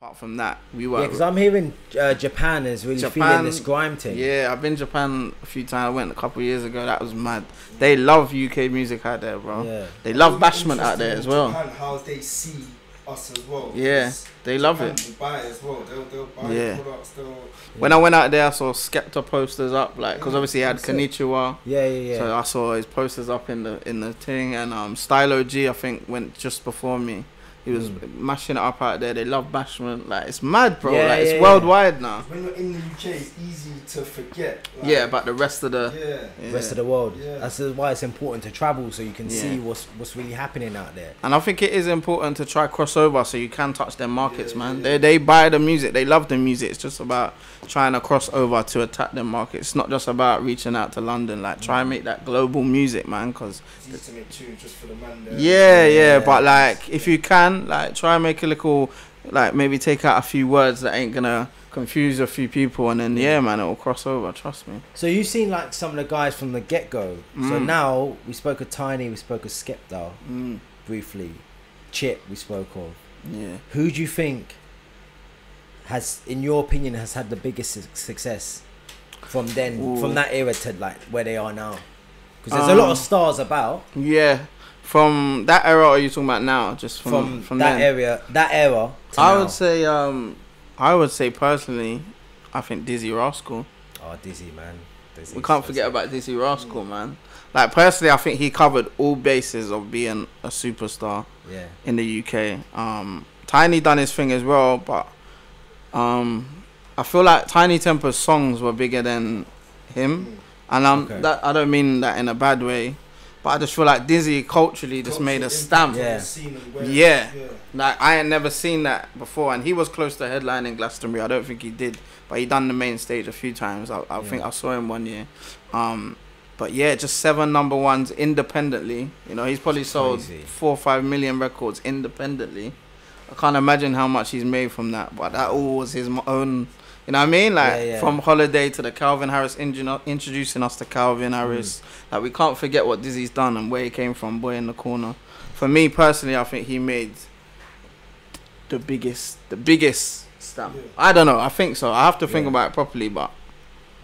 Apart from that, we were. Yeah, because I'm hearing uh, Japan is really feeling this grime thing. Yeah, I've been Japan a few times. I went a couple of years ago. That was mad. They love UK music out there, bro. Yeah. They love Bashment out there as well. Japan how they see us as well. Yeah, because they love it. will buy it as well. They'll, they'll buy Yeah. products. They'll, When I went out there, I saw Skepta posters up, like, because obviously he had That's it. Konnichiwa. Yeah, yeah, yeah. So I saw his posters up in the in the thing, and um, Stylo G I think went just before me. He was Mm. mashing it up out there. They love Bashment, like it's mad, bro. Yeah, like it's yeah, yeah. worldwide now. when you're in the UK, it's easy to forget. Like, Yeah, but the rest of the yeah. yeah. rest of the world. Yeah. That's why it's important to travel so you can Yeah. see what's what's really happening out there. And I think it is important to try crossover so you can touch their markets, Yeah, man. yeah. They they buy the music, they love the music. It's just about trying to cross over to attack their markets. It's not just about reaching out to London. Like try and make that global music, man. Cause It's easy to make tunes just for the man there. yeah, yeah, Yeah. but like if you can, like try and make a little, like maybe take out a few words that ain't gonna confuse a few people, and then yeah, man, it'll cross over. Trust me. So you've seen like some of the guys from the get go. So Mm. now we spoke of Tinie, we spoke of Skepta Mm, briefly, Chip we spoke of. yeah. Who do you think has, in your opinion, has had the biggest su- success from then, Ooh. from that era to like where they are now? Because there's a lot Um, of stars about Yeah, from that era, or are you talking about now? Just from from, from, that then? area, that era. I now. would say, um, I would say personally, I think Dizzee Rascal. Oh, Dizzee man. Dizzee, We can't forget about Dizzee Rascal, man. Like personally, I think he covered all bases of being a superstar Yeah. in the UK. Um, Tinie done his thing as well, but um, I feel like Tinie Tempah's songs were bigger than him, and um, Okay. that I don't mean that in a bad way, but I just feel like Dizzee culturally just made a stamp. Yeah. Yeah. Like I ain't never seen that before, and he was close to headlining Glastonbury. I don't think he did, but he done the main stage a few times. I, I think I saw him one year. Um, but yeah, just seven number ones independently. You know, he's probably sold four or five million records independently. I can't imagine how much he's made from that, but that all was his own. You know what I mean? Like Yeah, yeah. from Holiday to the Calvin Harris engine, introducing us to Calvin Mm. Harris. Like we can't forget what Dizzee's done and where he came from. Boy in the corner. For me personally, I think he made the biggest, the biggest stamp. Yeah. I don't know. I think so. I have to think Yeah. about it properly, but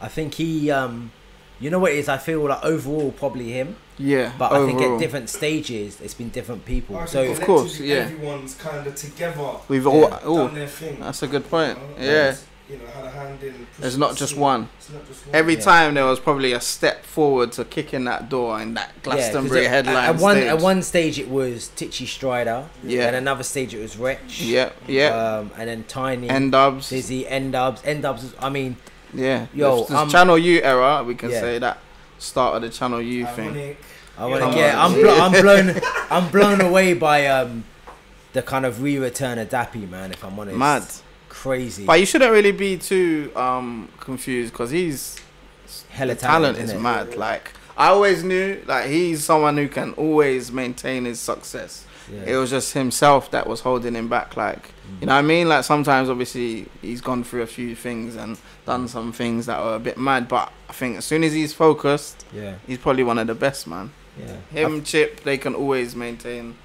I think he, um, you know what it is? I feel like overall probably him, yeah. but I think at different stages it's been different people. I So Of course, yeah. Everyone's kind of together. we've all. Yeah. Oh, done their thing. that's a good point. you know, Yeah. and, You know, had a hand in. There's not just scene. one. It's not just one. Every Yeah. time there was probably a step forward to kicking that door and that yeah, 'cause Glastonbury at- headline At one stage. at one stage it was Tinchy Stryder, Yeah. and another stage it was Wretch, yeah, yeah. um, and then Tinie, N Dubs. Dizzee, N Dubs, N-Dubz. I mean, Yeah. Yo, This- this um, Channel U era, we can yeah. say that start of the Channel U thing. I want to get. I'm blo- I'm blown. I'm blown away by um the kind of re-return of Dappy, man. If I'm honest, Mad. Crazy. But you shouldn't really be too um confused because he's Hella talent talented, is mad. Like I always knew, like he's someone who can always maintain his success. Yeah. It was just himself that was holding him back. Like you know what I mean? Like sometimes, obviously, he's gone through a few things and done some things that were a bit mad. But I think as soon as he's focused, yeah, he's probably one of the best, man. yeah. Him, Chip, they can always maintain.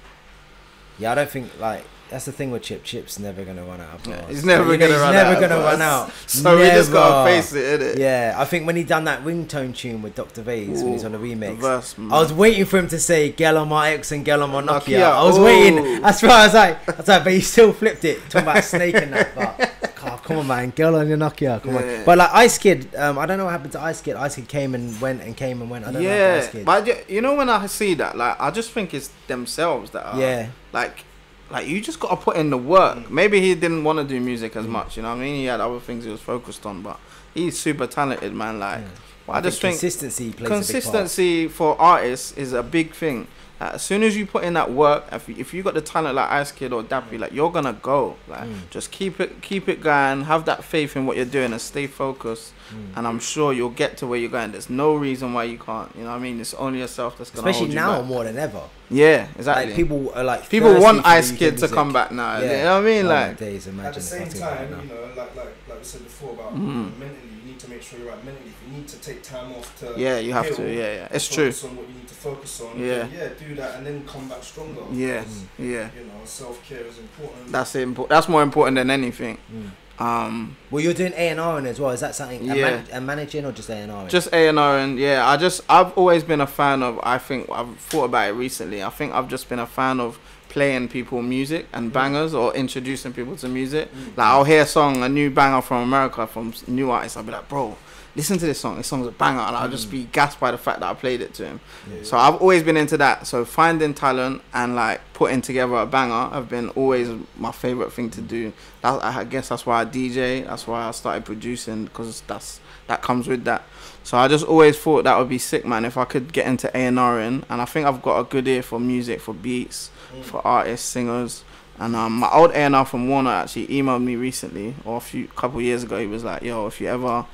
Yeah, I don't think like that's the thing with Chip. Chip's never gonna run out. Of Yeah, he's never gonna he's run never out gonna bars. run out. So we just gotta face it, innit? Yeah, I think when he done that ringtone tune with Dr. Vase when he's on the remix, verse. I was waiting for him to say "Girl on my ex" and "Girl on my Nokia." Nokia, I was ooh. waiting. That's why I was like, I was like, but he still flipped it. Talking about Snake and that, but oh, come on, man, "Girl on your Nokia." Come Yeah. on. But like Ice Kid, um, I don't know what happened to Ice Kid. Ice Kid came and went and came and went. I don't know. yeah, Ice Kid. but you- you know when I see that, like I just think it's themselves that are yeah, like like you just gotta put in the work. Mm. Maybe he didn't want to do music as mm. much, you know what I mean? He had other things he was focused on, but he's super talented, man. Like Yeah. but I, just think consistency plays a big part. consistency for artists is a big thing. Like, as soon as you put in that work, if you, if you got the talent like Ice Kid or Dappy, like you're gonna go. Like Mm. just keep it keep it going. Have that faith in what you're doing and stay focused. Mm. And I'm sure you'll get to where you're going. There's no reason why you can't. You know what I mean? It's only yourself that's gonna Especially hold now back. more than ever. Yeah, exactly. Like people are like People want Ice Kid to come back now. Yeah. You know what I mean? Like, days, imagine At the same think about it time, you know, like like like we said before about Mm. mentally, you need to make sure you're right mentally. If you need to take time off to Yeah, you have to. Yeah, yeah. It's true. focus on what you need to focus on. Yeah. yeah, do that and then come back stronger. Yes, Because, yeah. You know, self care is important. That's important. That's more important than anything. Mm. Um, Well, you're doing A and R as well. Is that something? a Yeah. man- a managing or just A and R? just A and R, and yeah, I just I've always been a fan of. I think I've thought about it recently. I think I've just been a fan of playing people music and Mm. bangers or introducing people to music. Mm. Like I'll hear a song, a new banger from America from new artists. I'll be like, bro, listen to this song. This song's a banger, and I'll just Mm. be gassed by the fact that I played it to him. Yeah. So I've always been into that. So finding talent and like putting together a banger have been always my favorite thing to do. That, I guess that's why I DJ. That's why I started producing because that's that comes with that. So I just always thought that would be sick, man, if I could get into A and R in. And I think I've got a good ear for music, for beats, Mm. for artists, singers. And um, my old A and R from Warner actually emailed me recently, or a few couple years ago. He was like, "Yo, if you ever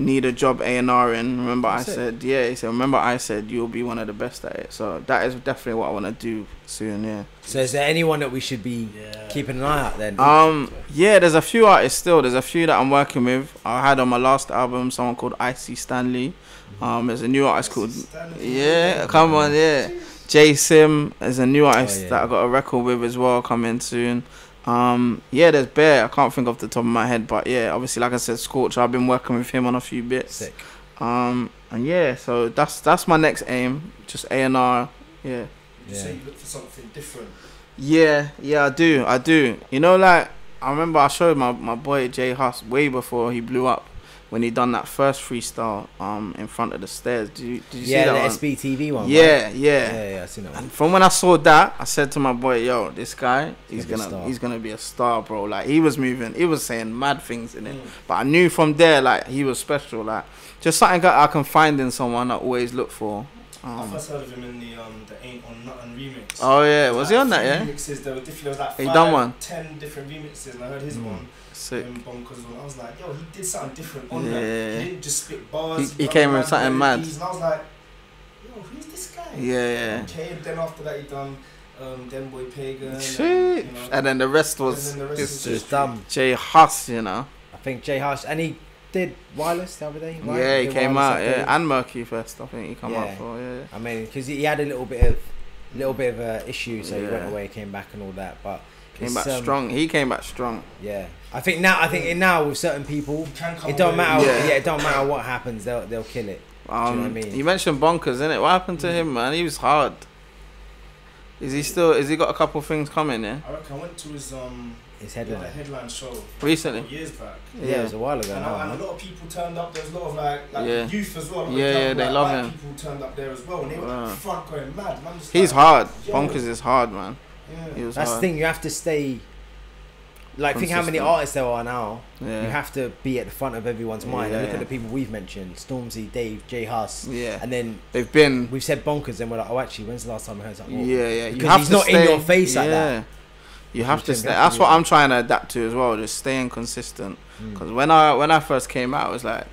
need a job A and R in, remember I it. said, yeah." He said, "Remember I said you'll be one of the best at it." So that is definitely what I want to do soon. Yeah. So is there anyone that we should be Yeah. keeping an eye out then? Um. Yeah. There's a few artists still. There's a few that I'm working with. I had on my last album someone called Icy Stanley. Um. There's a new artist called Standing for Yeah, come on, yeah. J Sim is a new artist Oh, yeah. that I got a record with as well coming soon. Um, yeah, there's Bear. I can't think off the top of my head, but yeah, obviously, like I said, Scorch. I've been working with him on a few bits. Sick. Um, and yeah, so that's that's my next aim, just A and R. Yeah, You say you look for something different. yeah, yeah. I do, I do. You know, like I remember I showed my my boy J Hus way before he blew up when he done that first freestyle um in front of the stairs. Did you did you Yeah, see the that one? SBTV one. right? Yeah, yeah. Yeah, yeah, I seen that one. And from when I saw that, I said to my boy, "Yo, this guy, he's He's gonna be a gonna, star. he's gonna be a star, bro." Like he was moving, he was saying mad things in it, Mm. but I knew from there, like he was special, like just something that I can find in someone I always look for. I Um, first heard of him in the um the Ain't on Nothing remix. oh yeah, was he on that? three Yeah, Remixes. There were different. There was like He done one? ten different remixes, and I heard his Mm. one. Sick. Um, Bonkaz one. I was like, yo, he did something different on Yeah. that. He didn't just spit bars. He- he came with mad something mad. And I was like, yo, who's this guy? Yeah, yeah. Okay, and then after that, he done um, Dem Boy Paigon. and, you know, And then the rest was the rest it's was just dumb. J Hus, you know. I think J Hus and he did Wireless the other day. right? Yeah, he Did came out, yeah, and Murky Fest. I think he come Yeah. out for, yeah. I mean, because he had a little bit of, little bit of a issue, so he went away, came back, and all that. But Came back um, strong. He came back strong. Yeah, I think now, I think it now with certain people, He can come it don't away- matter. Yeah. Yeah. it don't matter what happens, they'll they'll kill it. Um, know what I mean? You mentioned Bonkaz, innit? What happened to him, man? He was hard. Is he still? Is he got a couple things coming? Yeah, I reckon I went to his um His yeah, headline. headline show recently. years back. Yeah, it was a while ago And, now. And a lot of people turned up. There's a lot of like, like Yeah. youth as well. a lot of Yeah, young yeah, they black love white him. People turned up there as well, and they were Wow. like front going mad. Man, He's like, hard. yo. Bonkaz is hard, man. He Yeah. was That's the thing. You have to stay. Like, think how many artists there are now. Yeah. You have to be at the front of everyone's mind. And look Yeah. at the people we've mentioned: Stormzy, Dave, J Hus, yeah. and then They've been. we've said Bonkaz. And we're like, oh, actually, when's the last time I heard something? Yeah, yeah. You Because have he's to not in your face like that. yeah. You have to stay. That's what I'm trying to adapt to as well. Just staying consistent. Mm. Because when I when I first came out, it was like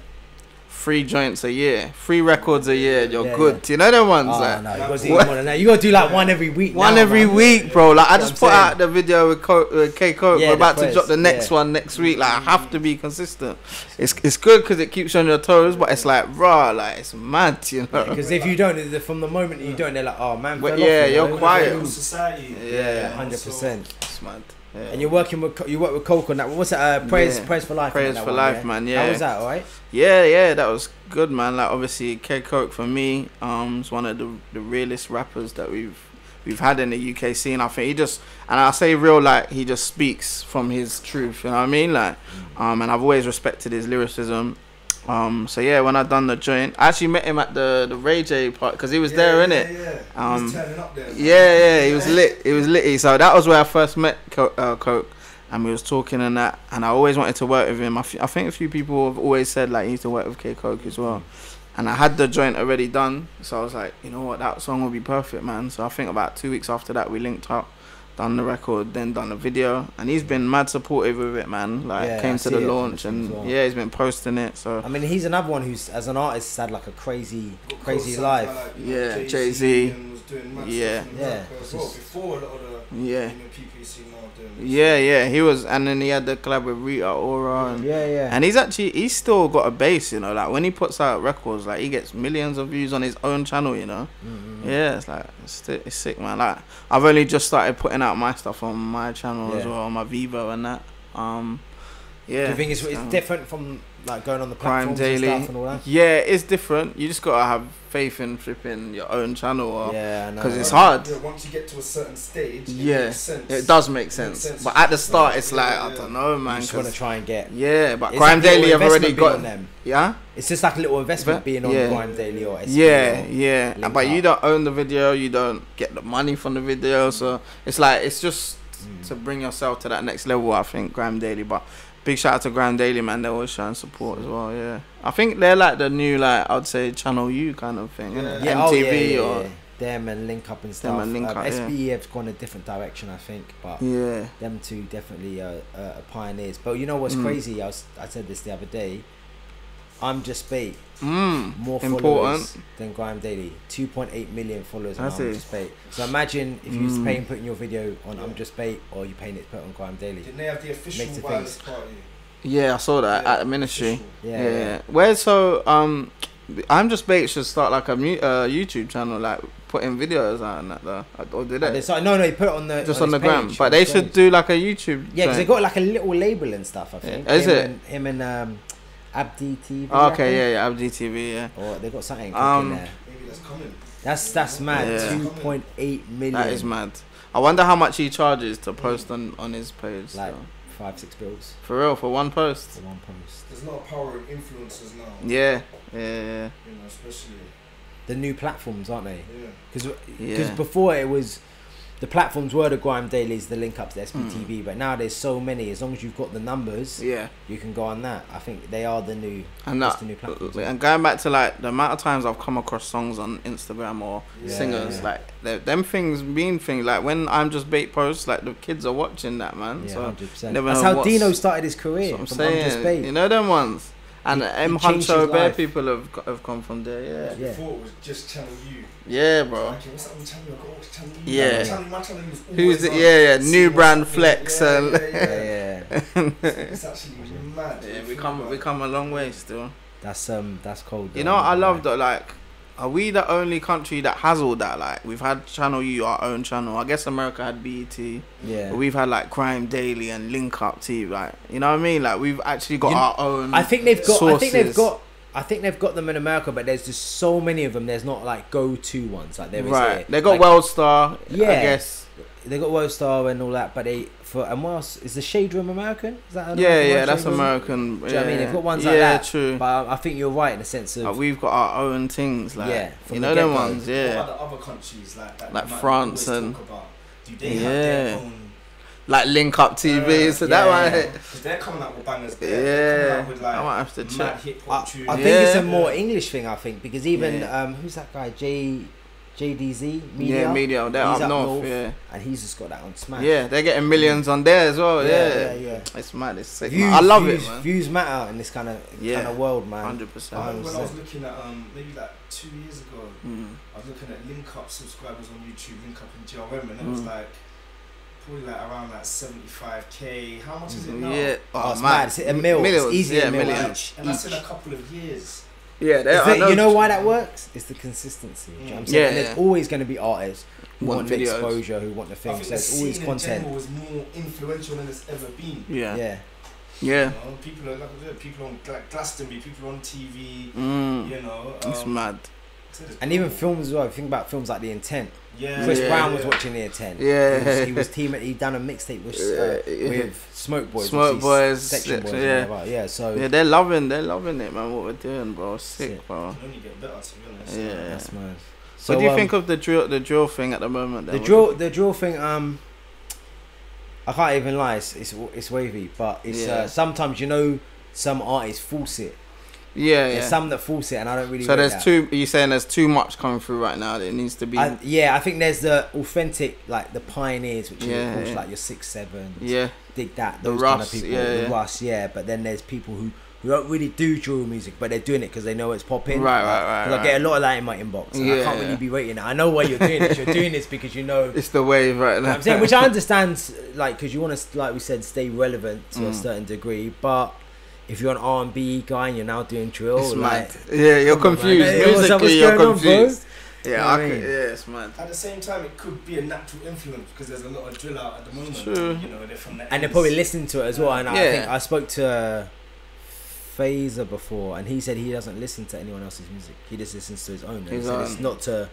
three joints a year, three records a year. You're Yeah, good. yeah. You know the ones Oh, like no, you gotta do more than that. You gotta do like one every week. one now, every man. week, bro. Like I just put saying. out the video with, Co- with K Koke. Yeah, We're about to drop the next yeah. one next week. Like I have to be consistent. It's it's good because it keeps you on your toes, but it's like raw. Like it's mad, you know. Because if you don't, the- from the moment you don't, they're like, oh man, Well, yeah, off, you you're know? quiet. Society. Yeah, hundred percent. It's mad. Yeah. And you're working with you work with Koke on that. What's that? Uh, praise, Yeah. praise for life. Praise for one, life, yeah? man. Yeah. How was that? All right. Yeah, yeah, that was good, man. Like obviously, K Koke for me, um, is one of the the realest rappers that we've we've had in the UK scene. I think he just, and I say real, like he just speaks from his truth. You know what I mean? Like, um, and I've always respected his lyricism. Um, so yeah, when I done the joint, I actually met him at the the Ray J part because he was Yeah, there, yeah, innit? Yeah, yeah. he Um, was turning up there. Yeah, yeah, he was lit. He was litty. So that was where I first met Co- uh, Koke, and we was talking and that. And I always wanted to work with him. I, f- I think a few people have always said like he needs to work with K Koke as well. And I had the joint already done, so I was like, you know what, that song will be perfect, man. So I think about two weeks after that, we linked up, done the record, then done the video, and he's been mad supportive with it, man. Like Yeah, came I to the it on the launch, and well. yeah, he's been posting it. So I mean, he's another one who's, as an artist, had like a crazy, crazy life. like, Yeah, Jay-Z. and was doing mad Yeah. Yeah. Well. Before a lot of the Yeah. You know, people you see now doing. Yeah, yeah, he was, and then he had the collab with Rita Ora, and, Yeah, yeah. and he's actually he's still got a base, you know. Like when he puts out records, like he gets millions of views on his own channel, you know. Mm-mm. Yeah, it's like it's, sti- it's sick, man. Like I've only just started putting out my stuff on my channel as well, on my Vevo and that. Um, yeah. Do you think it's, it's different from like going on the Grime Daily. and stuff and all that? Yeah, it's different. You just gotta have faith in flipping your own channel, or Yeah, because it's hard. Yeah, once you get to a certain stage, it Yeah, makes sense. it does make sense. sense. But at the start, it's Yeah, like yeah. I don't know, man. You man. just want to try and get. yeah, but It's Crime like a little Daily have already investment got on them. yeah. It's just like a little investment Ve- being on yeah. Grime Daily or SB Yeah, or- yeah, link but you don't own the video, you don't get the money from the video, so it's like it's just Mm. to bring yourself to that next level. I think Grime Daily, but big shout out to Grime Daily, man. They're always showing support as well. Yeah, I think they're like the new like I'd say Channel U kind of thing? Yeah. Yeah, oh, yeah, MTV yeah, or them and link up and stuff. and Link um, Up. SBE have gone a different direction, I think, but yeah, them two definitely uh, uh, are pioneers. But you know what's Mm. crazy? I was I said this the other day. I'm just bait. mm, More important. followers than Grime Daily. 2.8 million followers on I'm it. Just Bait. So imagine if you was Mm. paying putting your video on I'm Just Bait or you're paying it to put on Grime Daily. Didn't they have the official Makes wireless party? Yeah, I saw that Yeah, at the ministry. Yeah, Yeah, yeah. Where so um, I'm just bait should start like a mu- uh, YouTube channel, like putting videos out and that though. Or did And they? it's like, no, no, you put it on the Just on his the gram, but they his should do like a YouTube. Yeah, because they got like a little label and stuff. I think. Yeah. Is him it? And, him and um, Abdi TV. Oh, okay, yeah, yeah, Abdi TV, yeah. Or they got something cooking Um, there. Maybe that's coming. That's that's mad. Yeah. Two point eight million. That is mad. I wonder how much he charges to post on on his page. Like though. five six bills For real, for one post. for one post. There's a lot of power in influencers now. Yeah, yeah, yeah. You know, especially. The new platforms, aren't they? Yeah. Because Yeah. before it was the platforms were the grime dailies, the link ups, the SBTV. Mm. But now there's so many. As long as you've got the numbers, Yeah, you can go on that. I think they are the new. and That's that, the new platforms. and going back to like the amount of times I've come across songs on Instagram or Yeah. singers, Yeah. like them things mean things. Like when I'm just bait posts, like the kids are watching that man. Yeah, so hundred percent. never That's how Dino started his career. I'm from I'm Just saying. Bait. You know them ones. And He- M he changed Huncho his Bear people have have come from there. Yeah, Yeah. Before it was just Channel U. yeah, bro. Like, what's that on Channel U? I got Channel U. Yeah. Channel, my channel was Who's it? yeah yeah new brand happening. flex yeah, and yeah, yeah, yeah. yeah. It's actually mad. yeah we come we come a long way still. That's um that's cold. You know I'm I not love gonna that like. Are we the only country that has all that? Like we've had Channel U, our own channel. I guess America had BET. Yeah. But we've had like Grime Daily and Link Up TV. Like you know what I mean? Like we've actually got You- our own. I think they've got. I think they've got. I think they've got them in America, but there's just so many of them. There's not like go-to ones like there is right. They got Like, World Star. Yeah. I guess. They got World Star and all that, but they for and what else is the Shade Room American? Is that Yeah, yeah, one, that's Room? American. Do you know what I mean? yeah. They've got ones yeah, like that, Yeah, true. But I, I think you're right in the sense of Like, we've got our own things. Like Yeah, from you the know them get-go. ones. What Yeah. are the other countries like that? Like France and- Do they have their Yeah. own? Like Link Up TV. Yeah, so yeah, that one. yeah. Because they're coming up with bangers. There. Yeah. coming out with like I might have to check. I. I think it's a more English thing. I think because even Yeah. um, who's that guy J JDZ Media, Yeah, media. They're He's up up north. north. Yeah. and he's just got that on Smash. Yeah, they're getting millions on there as well. Yeah. yeah, yeah. It's mad. It's sick. Views, man. I love views, it, man. Views matter in this kind of Yeah. kind of world, man. Hundred percent. when I was looking at um maybe like two years ago, Mm. I was looking at link up subscribers on YouTube, link up in GRM, and it was Mm. like probably like around like seventy five k. How much is it now? Yeah. Oh, it's mad. It's a mil. Millions, It's easy yeah, a mil each. And that's in a couple of years. Yeah, they Is I it- you know why that works? It's the consistency. do you know what I'm saying? Yeah, And there's yeah. always going to be artists who Want want, the exposure, who want the I thing. think So the it's always scene in content. general is more influential than it's ever been. Yeah. Yeah. Yeah. You know, people are like people on Gla- Glastonbury, people on TV. Mm. You know, It's um, mad. And even films as well. Think about films like The Intent. Yeah, Chris Yeah. Brown was watching The Intent. Yeah. He was, he was teaming. He done a mixtape with uh, Yeah, yeah. with Smoke Boys. Smoke Boys, Section Boys. yeah. Yeah. Whatever. Yeah. So Yeah, they're loving, they're loving it, man. What we're doing, bro. Sick, Sick. bro. Can only get better, to be honest. Yeah. that's mad. what do you um, think of the drill, the drill thing at the moment? Then? The drill, the drill thing. Um, I can't even lie. It's it's, it's wavy, but it's Yeah. uh, sometimes you know some artists force it. Yeah, There's yeah. some that force it, and I don't really. So there's that. too. You saying there's too much coming through right now? That it needs to be. I, yeah, I think there's the authentic, like the pioneers, which Yeah, are of course yeah. like your six seven, yeah, dig that, The those kind Russ, of people, yeah, the yeah. Russ, yeah. But then there's people who who don't really do drill music, but they're doing it because they know it's popping. Right, right, right, 'Cause I get a lot of that in my inbox. And I can't Yeah. really be waiting. I know why you're doing this. You're doing this because you know. It's the wave right now. I'm saying, which I understand, like, because you want to, like we said, stay relevant to a Mm. certain degree. But if you're an R and B guy and you're now doing drill, It's like, mad. Yeah, you're come on, confused. Hey, what's up, what's Musically, you're going on, bro? confused. You Yeah, know I what I could, mean? yeah, it's mad. At the same time, it could be a natural influence because there's a lot of drill out at the moment. True. You know, they're from the and they're probably listening to it as well. And I think I spoke to uh, Fazer before, and he said he doesn't listen to anyone else's music. He just listens to his own. And he His said it's not to,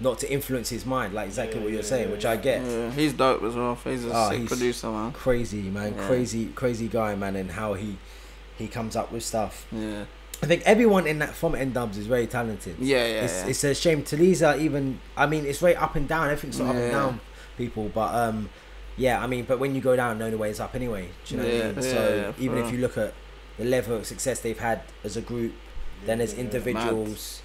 not to influence his mind, like exactly Yeah, what you're yeah, saying, yeah, which. I get. Yeah, he's dope as well. He's a Oh, sick he's- producer, man. Crazy man, Yeah. crazy, crazy guy, man, and how he he comes up with stuff. Yeah, I think everyone in that from N-Dubz is very talented. yeah, yeah. it's, yeah. it's a shame. Tulisa even, I mean, it's very up and down. Everything's sort of up and Yeah. down, people. But um, yeah, I mean, but when you go down, only way is up anyway. Do you know what I mean? yeah, so yeah, even if you look at the level of success they've had as a group, then as Yeah, individuals,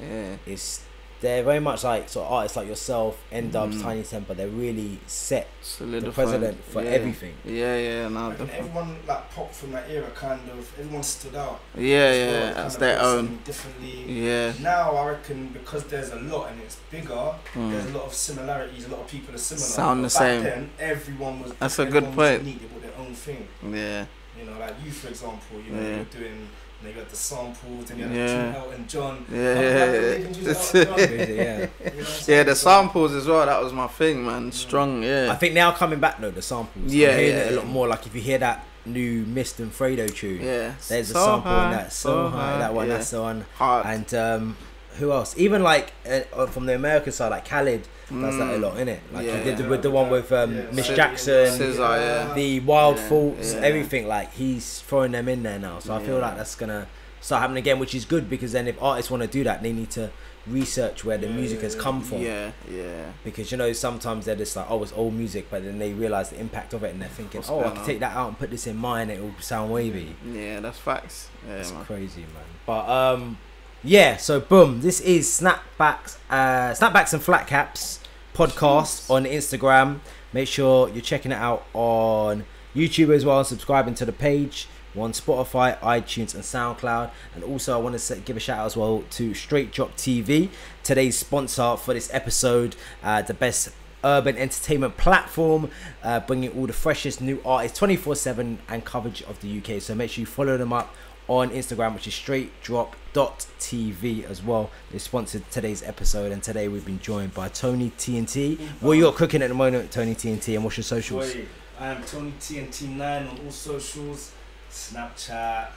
yeah. it's they're very much like sort of artists like yourself, N-Dubz, Mm. Tinie Tempah. They're really set the president for yeah. everything. Yeah, yeah, no, I everyone like popped from that era, kind of. Everyone stood out. Yeah, as yeah, kind that's their own. Differently. Yeah. Now I reckon because there's a lot and it's bigger, there's Mm. a lot of similarities. A lot of people are similar. Sound But the back same. Then everyone was. That's a good point. unique, They their own thing. Yeah. You know, like you for example. You know, Yeah. you're doing. You, know, you got the samples, and you had Yeah. yeah. Elton John. Yeah, yeah, yeah. they didn't use It's- Elton John. Crazy, yeah. You know what I'm Yeah, saying? the samples as well. That was my thing, man. Strong, yeah. I think now coming back though, the samples. Yeah, I'm hearing yeah, it a lot more. Like if you hear that new Mist and Fredo tune, Yeah. there's a sample high, in that so high, that one, yeah. that's the one. Hard. And um, who else? Even like uh, uh, from the American side, like Khaled does that a Mm. lot in it. Like Yeah. he did the, with the one with um, Yeah, Miss Jackson, Scissor, yeah. the Wild Yeah, Thoughts, yeah. everything. Like he's throwing them in there now. So I feel like that's gonna start happening again, which is good because then if artists want to do that, they need to research where the Yeah, music yeah, has come from. Yeah, yeah. Because you know sometimes they're just like, oh, it's old music, but then they realize the impact of it and they're thinking, What's oh, I can on? take that out and put this in mine, it will sound wavy. Yeah, that's facts. Yeah, That's man. crazy, man. But um, yeah. So boom, this is snapbacks, uh, snapbacks and flat caps podcast on Instagram. Make sure you're checking it out on YouTube as well, and subscribing to the page. We're on Spotify, iTunes, and SoundCloud. And also, I want to give a shout out as well to Straight Drop TV, today's sponsor for this episode, uh, the best urban entertainment platform, uh, bringing all the freshest new artists 24 7 and coverage of the UK. So make sure you follow them up on Instagram, which is straightdrop.tv as well. They sponsored today's episode, and today we've been joined by Tony TNT. What you got cooking at the moment, Tony TNT, and what's your socials? Boy, I am Tony TNT9 on all socials, Snapchat,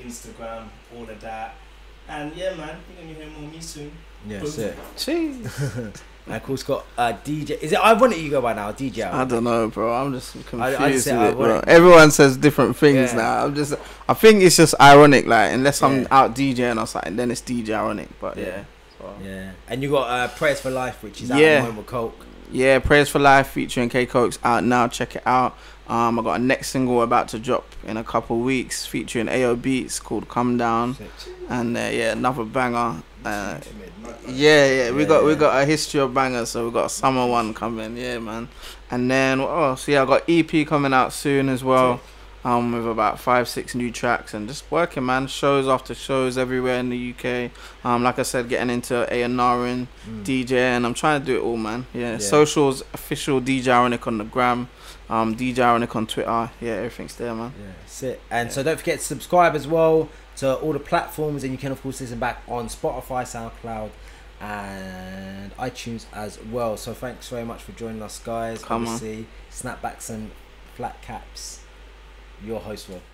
Instagram, all of that. And yeah, man, you're gonna hear more of me soon. Yeah, that's it. Jeez. And of course, got uh, DJ. Is it Ironik you go by now? DJ. I don't know, bro. I'm just confused I- I just with it, bro. Everyone says different things Yeah. now. I'm just, I think it's just Ironik. Like, unless I'm out DJing or something, then it's DJ Ironik. But Yeah. yeah, so. Yeah, and you got uh, Prayers for Life, which is out Yeah. at the moment with Koke. Yeah, Prayers for Life featuring K Kokes out now. Check it out. Um, I got a next single about to drop in a couple weeks featuring AO Beats called Come Down, and uh, yeah, another banger. Uh, yeah, yeah, we got we got a history of bangers, so we got a summer one coming. Yeah, man. And then what else? Yeah, I got EP coming out soon as well. Um, with about five, six new tracks and just working, man. Shows after shows everywhere in the UK. Um, like I said, getting into A and R and. DJ, and I'm trying to do it all, man. Yeah, Yeah. socials, official DJ Ironik on the gram, um, DJ Ironik on Twitter. Yeah, everything's there, man. Yeah, that's it. And so don't forget to subscribe as well to all the platforms, and you can of course listen back on Spotify, SoundCloud, and iTunes as well. So thanks very much for joining us, guys. Come on. Obviously, snapbacks and flat caps. Your Rob.